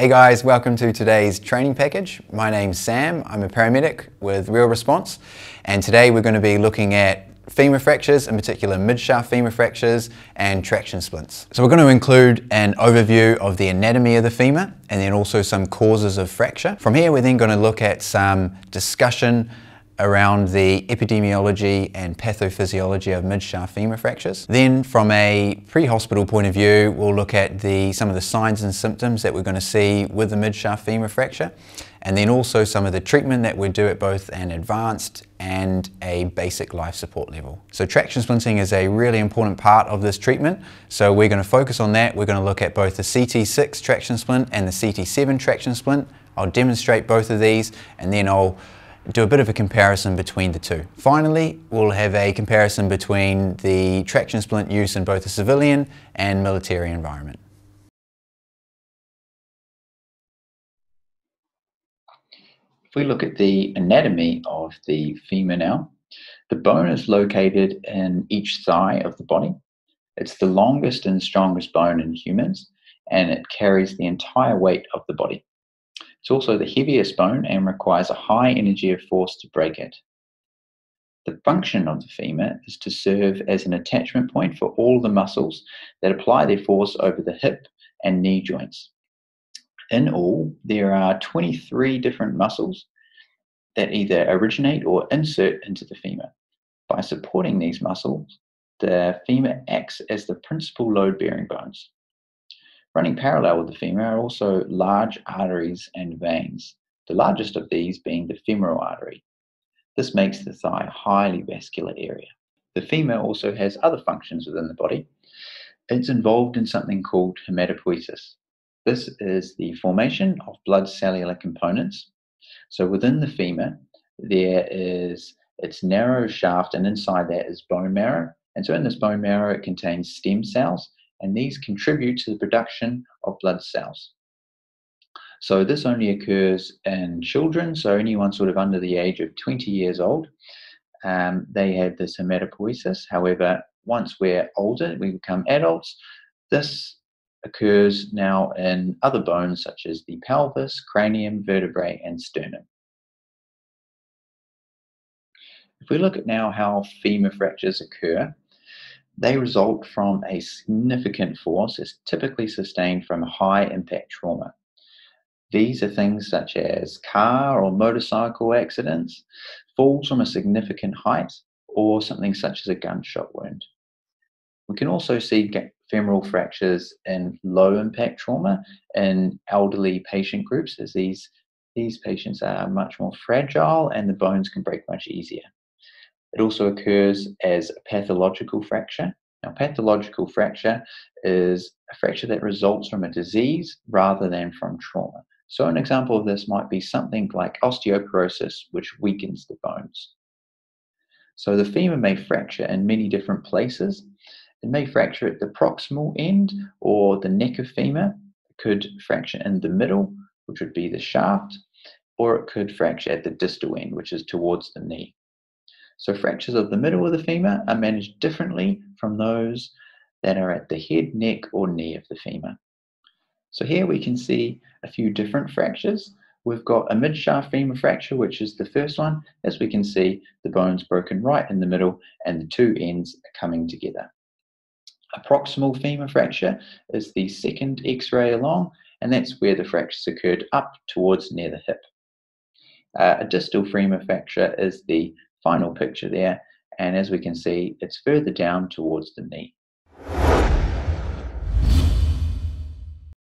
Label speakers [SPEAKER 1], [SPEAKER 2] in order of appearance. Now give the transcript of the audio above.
[SPEAKER 1] Hey guys, welcome to today's training package. My name's Sam, I'm a paramedic with Real Response, and today we're going to be looking at femur fractures, in particular mid-shaft femur fractures and traction splints. So we're going to include an overview of the anatomy of the femur and then also some causes of fracture. From here we're then going to look at some discussion around the epidemiology and pathophysiology of mid-shaft femur fractures. Then from a pre-hospital point of view, we'll look at the, some of the signs and symptoms that we're going to see with the mid-shaft femur fracture and then also some of the treatment that we do at both an advanced and a basic life support level. So traction splinting is a really important part of this treatment. So we're going to focus on that. We're going to look at both the CT6 traction splint and the CT7 traction splint. I'll demonstrate both of these and then I'll do a bit of a comparison between the two. Finally, we'll have a comparison between the traction splint use in both the civilian and military environment.
[SPEAKER 2] If we look at the anatomy of the femur now, the bone is located in each thigh of the body. It's the longest and strongest bone in humans, and it carries the entire weight of the body. It's also the heaviest bone and requires a high energy of force to break it. The function of the femur is to serve as an attachment point for all the muscles that apply their force over the hip and knee joints. In all, there are 23 different muscles that either originate or insert into the femur. By supporting these muscles, the femur acts as the principal load bearing bones. Running parallel with the femur are also large arteries and veins, the largest of these being the femoral artery. This makes the thigh a highly vascular area. The femur also has other functions within the body. It's involved in something called hematopoiesis. This is the formation of blood cellular components. So within the femur, there is its narrow shaft, and inside that is bone marrow. And so in this bone marrow, it contains stem cells and these contribute to the production of blood cells. So this only occurs in children, so anyone sort of under the age of 20 years old, um, they have this hematopoiesis. However, once we're older, we become adults, this occurs now in other bones such as the pelvis, cranium, vertebrae, and sternum. If we look at now how femur fractures occur, they result from a significant force is typically sustained from high impact trauma. These are things such as car or motorcycle accidents, falls from a significant height, or something such as a gunshot wound. We can also see femoral fractures in low impact trauma in elderly patient groups as these, these patients are much more fragile and the bones can break much easier. It also occurs as a pathological fracture. Now, pathological fracture is a fracture that results from a disease rather than from trauma. So, an example of this might be something like osteoporosis, which weakens the bones. So, the femur may fracture in many different places. It may fracture at the proximal end or the neck of femur. It could fracture in the middle, which would be the shaft, or it could fracture at the distal end, which is towards the knee. So fractures of the middle of the femur are managed differently from those that are at the head, neck, or knee of the femur. So here we can see a few different fractures. We've got a mid-shaft femur fracture, which is the first one. As we can see, the bone's broken right in the middle and the two ends are coming together. A proximal femur fracture is the second x-ray along, and that's where the fractures occurred up towards near the hip. Uh, a distal femur fracture is the final picture there. And as we can see, it's further down towards the knee.